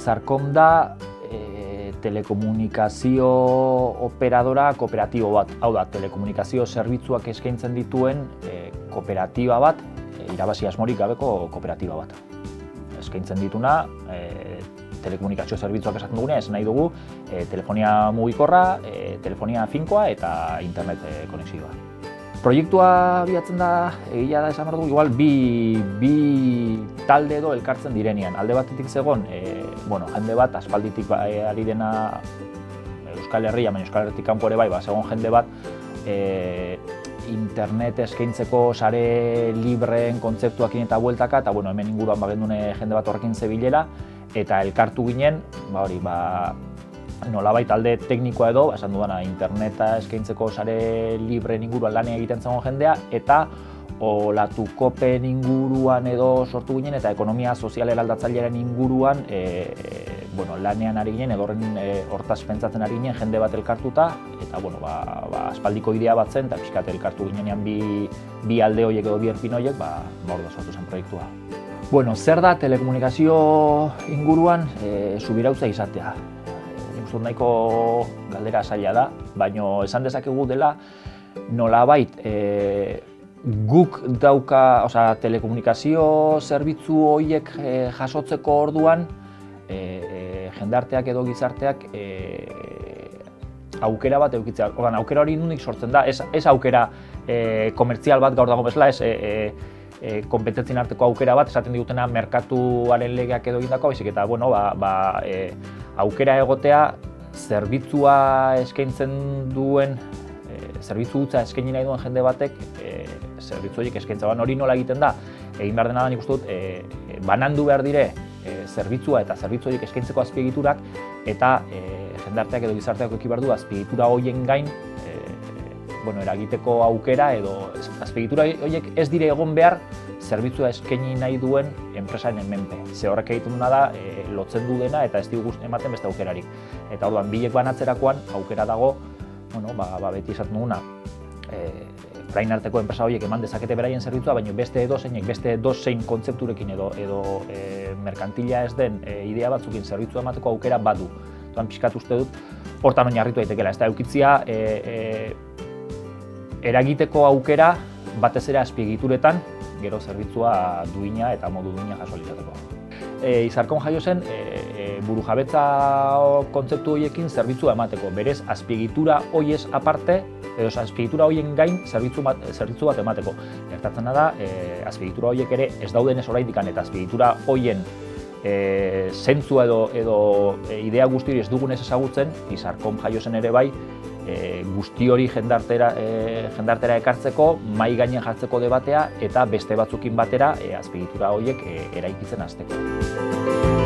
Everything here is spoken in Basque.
Izarkom da e, telekomunikazio operadora kooperatibo bat. Hau da, telekomunikazio zerbitzuak eskaintzen dituen e, kooperatiba bat, e, irabazi asmorik gabeko kooperatiba bat. Eskaintzen dituna, e, telekomunikazio zerbitzuak esaten dugune, ez nahi dugu e, telefonia mugikorra, e, telefonia finkoa eta internet e, konexioa. Proiektua biatzen da, egia da esan behar dugu, igual bi, bi talde edo elkartzen direnean. Alde batetik zegoen, e, bueno, jende bat, aspalditik e, ari dena Euskal Herria, baina Euskal Herritik kanpo ere bai, ba, zegoen jende bat, e, internet eskaintzeko sare libreen kontzeptuakin eta bueltaka, eta bueno, hemen inguruan bagendune jende bat horrekin zebilela, eta elkartu ginen, ba hori, ba, nolabait talde teknikoa edo, esan dudana, interneta eskaintzeko sare libre inguruan lanea egiten zengo jendea, eta olatu kopen inguruan edo sortu ginen, eta ekonomia sozial eraldatzailearen inguruan e, e, bueno, lanean ari ginen, edo horren e, hortaz pentsatzen ari ginen, jende bat elkartuta, eta bueno, ba, ba, aspaldiko idea bat zen, eta pixkat elkartu ginenean bi, bi alde horiek edo bi erpin horiek, ba, ba sortu zen proiektua. Bueno, zer da telekomunikazio inguruan e, subirautza izatea? uste nahiko galdera zaila da, baino esan dezakegu dela nolabait e, guk dauka, osea, telekomunikazio zerbitzu horiek e, jasotzeko orduan e, e, jendarteak edo gizarteak e, aukera bat eukitzea. Ordan aukera hori nondik sortzen da, ez, ez aukera e, komertzial bat gaur dago bezala, ez e, e, kompetentzien arteko aukera bat, esaten digutena merkatuaren legeak edo egindako, baizik eta bueno, ba, ba, e, aukera egotea zerbitzua eskaintzen duen zerbitzu gutza eskaini nahi duen jende batek e, zerbitzu horiek eskaintza hori nola egiten da egin behar dena da nik uste dut e, banandu behar dire e, zerbitzua eta zerbitzu horiek eskaintzeko azpiegiturak eta e, jendarteak edo gizarteak eki behar du azpiegitura horien gain e, bueno, eragiteko aukera edo azpiegitura horiek ez dire egon behar zerbitzua eskaini nahi duen enpresaren menpe. Ze horrek egiten duna da, e, lotzen du dena eta ez digu ematen beste aukerarik. Eta orduan, bilek banatzerakoan aukera dago, bueno, ba, ba beti esaten duguna, e, Brain arteko enpresa horiek eman dezakete beraien zerbitzua, baina beste edo zeinek, beste edo zein kontzepturekin edo, edo e, merkantila ez den e, idea batzukin zerbitzua emateko aukera badu. Tuan pixkat uste dut, hortan oinarritu daitekela. Ez da, eukitzia, e, e, eragiteko aukera batez ere azpiegituretan, gero zerbitzua duina eta modu duina jaso. E, izarkon jaio zen, e, e, buru jabetza kontzeptu horiekin zerbitzua emateko. Berez, azpiegitura hoiez aparte, edo azpiegitura hoien gain zerbitzu bat, zerbitzu bat emateko. Gertatzen da, e, azpiegitura horiek ere ez dauden ez oraindikan eta azpiegitura hoien e, zentzua edo, edo e, idea guzti hori ez dugun ez ezagutzen, izarkon jaio zen ere bai, e, guzti hori jendartera, e, jendartera ekartzeko, mai gainen jartzeko debatea eta beste batzukin batera e, azpigitura horiek e, eraikitzen hasteko.